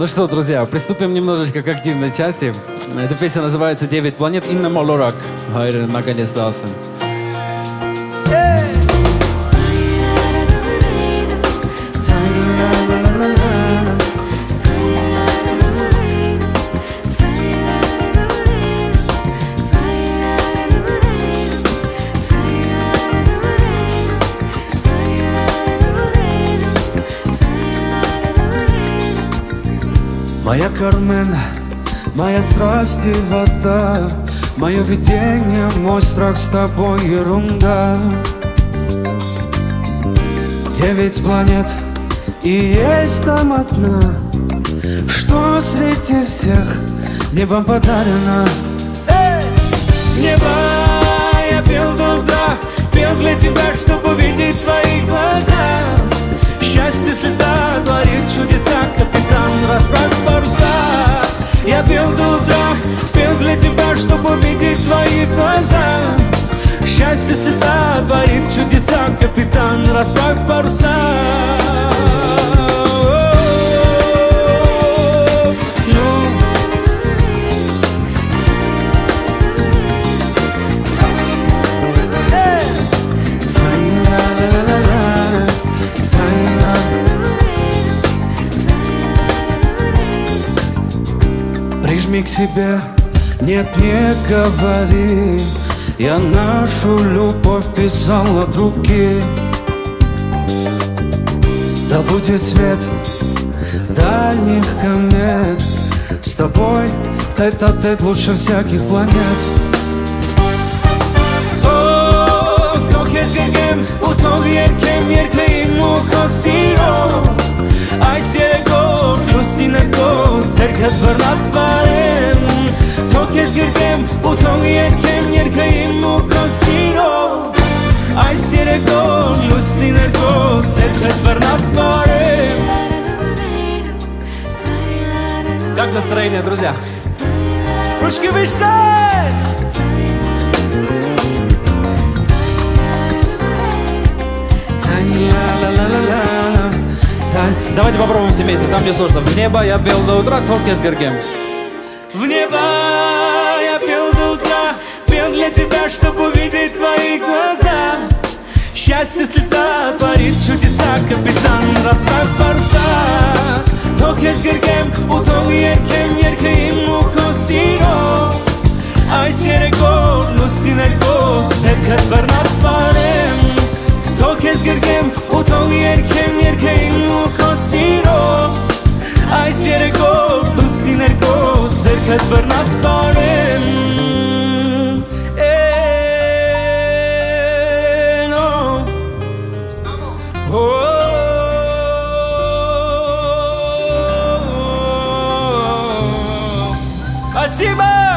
Ну что, друзья, приступим немножечко к активной части. Эта песня называется «Девять планет». Инна Молорак, Хайр наконец-то. Моя Кармен, моя страсть и вода Мое видение, мой страх с тобой ерунда. Девять планет и есть там одна. Что среди всех небом подарено? Эй! Небо я пел до утра Пел для тебя, чтобы увидеть твои Я пел до утра, пел для тебя, чтобы увидеть твои глаза. Счастье слеза творит чудеса Капитан, расправь паруса к себе, нет, не говори. Я нашу любовь писал от руки. Да будет свет дальних комет. С тобой тет-а-тет лучше всяких планет ko cerkat vrnac barem Tog gezgin u tog yerkem yerkleyim u kosiro Aj sjego lusine ko cerkat vrnac barem Как настроение, друзья? Ручки выше! Та-ля-ля-ля-ля-ля. Та- Давайте попробуем все вместе, там не сложно. В небо я пел до утра, только с горкем. В небо я пел до утра Пел для тебя, чтобы увидеть твои глаза Счастье с лица творит чудеса Капитан, расправь паруса с горкем, утол еркем Еркеем ухо сиро Ай серего, лусинерго Зеркат барнат спарем Только с горкем, утол еркем Еркеем ухо zerkat bërnat sparem E, no Oh, Спасибо!